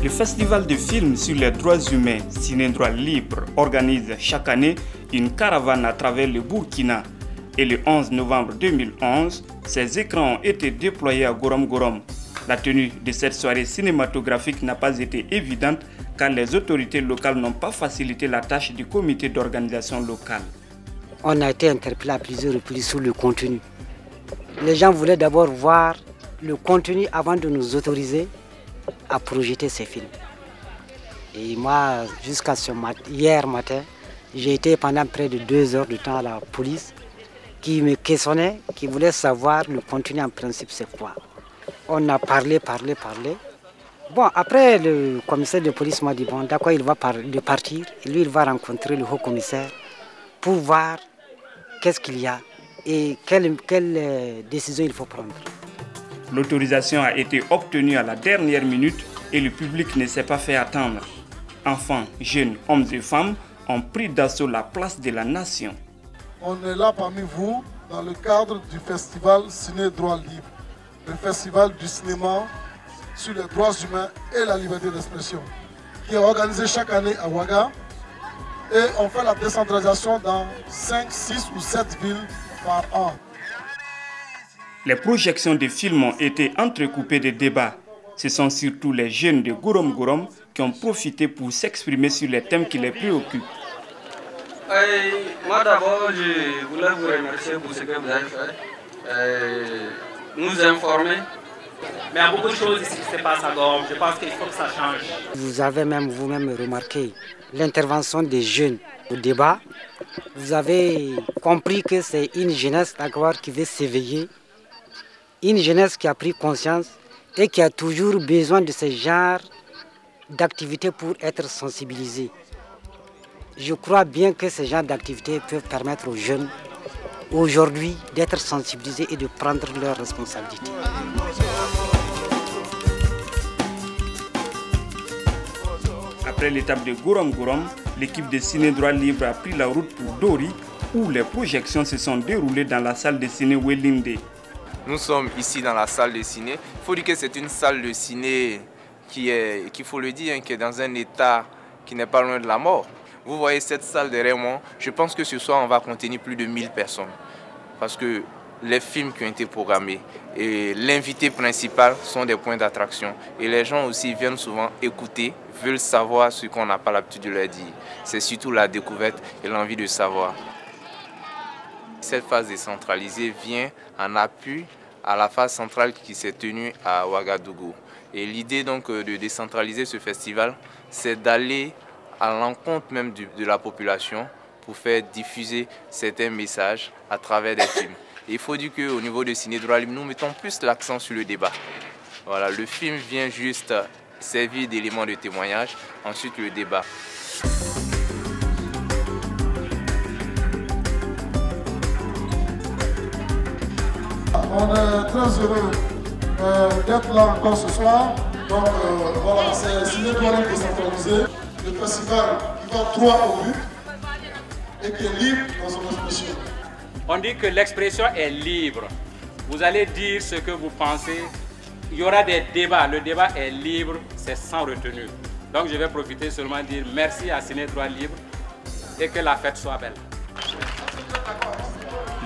Le Festival de films sur les droits humains, Ciné Droit Libre, organise chaque année une caravane à travers le Burkina. Et le 11 novembre 2011, ces écrans ont été déployés à Gorom Gorom. La tenue de cette soirée cinématographique n'a pas été évidente car les autorités locales n'ont pas facilité la tâche du comité d'organisation locale. On a été interpellé à plusieurs reprises sur le contenu. Les gens voulaient d'abord voir le contenu avant de nous autoriser à projeter ces films. Et moi, jusqu'à ce hier matin, j'ai été pendant près de deux heures de temps à la police qui me questionnait, qui voulait savoir le contenu en principe c'est quoi. On a parlé, parlé, parlé. Bon, après, le commissaire de police m'a dit, bon, d'accord, il va partir. Et lui, il va rencontrer le haut commissaire pour voir qu'est-ce qu'il y a et quelle, quelle euh, décision il faut prendre. L'autorisation a été obtenue à la dernière minute et le public ne s'est pas fait attendre. Enfants, jeunes, hommes et femmes ont pris d'assaut la place de la nation. On est là parmi vous dans le cadre du festival Ciné Droit Libre, le festival du cinéma sur les droits humains et la liberté d'expression, qui est organisé chaque année à Ouaga. Et on fait la décentralisation dans 5, 6 ou 7 villes par an. Les projections de films ont été entrecoupées de débats. Ce sont surtout les jeunes de Gorom Gorom qui ont profité pour s'exprimer sur les thèmes qui les préoccupent. moi d'abord, je voulais vous remercier pour ce que vous avez fait. nous informer. Mais il y a beaucoup de choses ici qui se passent à Gorom. Je pense qu'il faut que ça change. Vous avez même vous-même remarqué l'intervention des jeunes au débat. Vous avez compris que c'est une jeunesse d'accord qui veut s'éveiller une jeunesse qui a pris conscience et qui a toujours besoin de ce genre d'activités pour être sensibilisée. Je crois bien que ce genre d'activités peuvent permettre aux jeunes aujourd'hui d'être sensibilisés et de prendre leurs responsabilités. Après l'étape de Gorom Gorom, l'équipe de Ciné Droit Libre a pris la route pour Dori où les projections se sont déroulées dans la salle de ciné Welinde. Nous sommes ici dans la salle de ciné. Il faut dire que c'est une salle de ciné qui est, qu'il faut le dire, hein, qui est dans un état qui n'est pas loin de la mort. Vous voyez cette salle derrière moi, je pense que ce soir on va contenir plus de 1000 personnes. Parce que les films qui ont été programmés et l'invité principal sont des points d'attraction. Et les gens aussi viennent souvent écouter, veulent savoir ce qu'on n'a pas l'habitude de leur dire. C'est surtout la découverte et l'envie de savoir. Cette phase décentralisée vient en appui à la phase centrale qui s'est tenue à Ouagadougou. Et l'idée donc euh, de décentraliser ce festival, c'est d'aller à l'encontre même de la population pour faire diffuser certains messages à travers des films. il faut dire qu'au niveau de Ciné Droit nous mettons plus l'accent sur le débat. Voilà, le film vient juste servir d'élément de témoignage, ensuite le débat. On est très heureux euh, d'être là encore ce soir. Donc euh, voilà, c'est Ciné Douane décentralisé, le festival qui va droit au but et qui est libre dans son expression. On dit que l'expression est libre. Vous allez dire ce que vous pensez. Il y aura des débats. Le débat est libre, c'est sans retenue. Donc je vais profiter seulement de dire merci à Ciné Droit Libre et que la fête soit belle.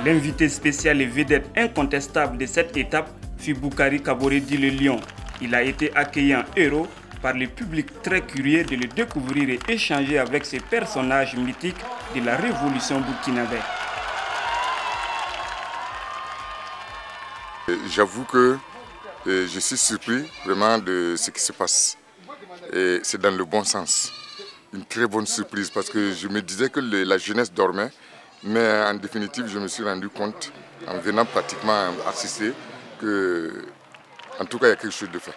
L'invité spécial et vedette incontestable de cette étape fut Boukari Kaboredi le Lion. Il a été accueilli en héros par le public très curieux de le découvrir et échanger avec ces personnages mythiques de la révolution burkinabé. J'avoue que euh, je suis surpris vraiment de ce qui se passe. Et c'est dans le bon sens. Une très bonne surprise parce que je me disais que la jeunesse dormait mais en définitive, je me suis rendu compte, en venant pratiquement assister, que en tout cas, il y a quelque chose de fait.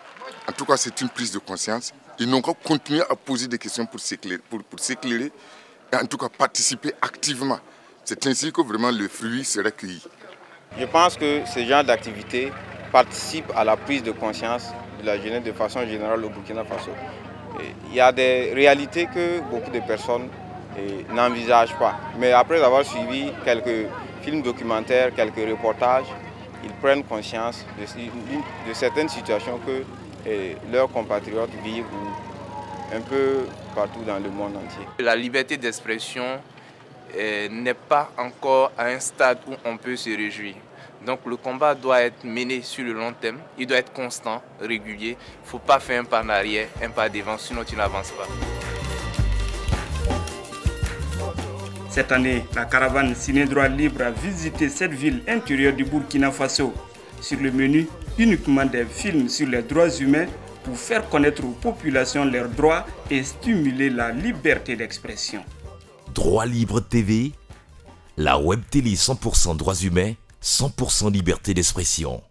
En tout cas, c'est une prise de conscience. Ils n'ont qu'à continuer à poser des questions pour s'éclairer, pour, s'éclairer et en tout cas participer activement. C'est ainsi que vraiment le fruit sera cueilli. Je pense que ce genre d'activité participe à la prise de conscience de la jeunesse de façon générale au Burkina Faso. il y a des réalités que beaucoup de personnes n'envisagent pas. Mais après avoir suivi quelques films documentaires, quelques reportages, ils prennent conscience de, certaines situations que leurs compatriotes vivent un peu partout dans le monde entier. La liberté d'expression eh, n'est pas encore à un stade où on peut se réjouir. Donc le combat doit être mené sur le long terme, il doit être constant, régulier. Il ne faut pas faire un pas en arrière, un pas devant, sinon tu n'avances pas. Cette année, la caravane Ciné Droit Libre a visité cette ville intérieure du Burkina Faso. Sur le menu, uniquement des films sur les droits humains pour faire connaître aux populations leurs droits et stimuler la liberté d'expression. Droit Libre TV, la web télé 100% droits humains, 100% liberté d'expression.